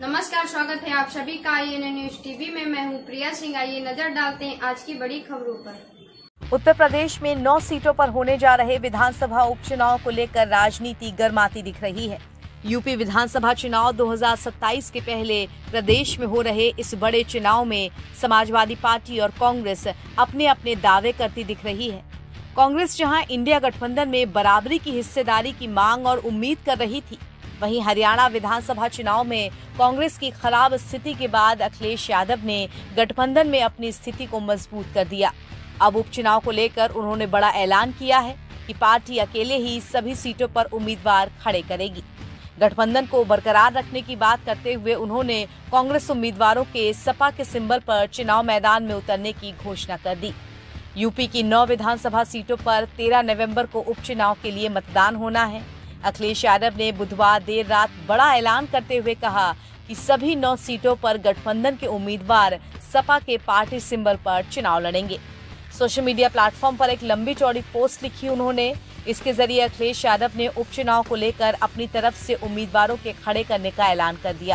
नमस्कार, स्वागत है आप सभी का आई एन न्यूज़ टीवी में। मैं हूँ प्रिया सिंह। आइए नज़र डालते हैं आज की बड़ी खबरों पर। उत्तर प्रदेश में नौ सीटों पर होने जा रहे विधानसभा उपचुनाव को लेकर राजनीति गर्माती दिख रही है। यूपी विधानसभा चुनाव 2027 के पहले प्रदेश में हो रहे इस बड़े चुनाव में समाजवादी पार्टी और कांग्रेस अपने अपने दावे करती दिख रही है। कांग्रेस जहाँ इंडिया गठबंधन में बराबरी की हिस्सेदारी की मांग और उम्मीद कर रही थी वहीं हरियाणा विधानसभा चुनाव में कांग्रेस की खराब स्थिति के बाद अखिलेश यादव ने गठबंधन में अपनी स्थिति को मज़बूत कर दिया। अब उपचुनाव को लेकर उन्होंने बड़ा ऐलान किया है कि पार्टी अकेले ही सभी सीटों पर उम्मीदवार खड़े करेगी। गठबंधन को बरकरार रखने की बात करते हुए उन्होंने कांग्रेस उम्मीदवारों के सपा के सिंबल पर चुनाव मैदान में उतरने की घोषणा कर दी। यूपी की नौ विधानसभा सीटों पर 13 नवंबर को उपचुनाव के लिए मतदान होना है। अखिलेश यादव ने बुधवार देर रात बड़ा ऐलान करते हुए कहा कि सभी नौ सीटों पर गठबंधन के उम्मीदवार सपा के पार्टी सिंबल पर चुनाव लड़ेंगे। सोशल मीडिया प्लेटफॉर्म पर एक लंबी चौड़ी पोस्ट लिखी उन्होंने। इसके ज़रिए अखिलेश यादव ने उपचुनाव को लेकर अपनी तरफ़ से उम्मीदवारों के खड़े करने का ऐलान कर दिया।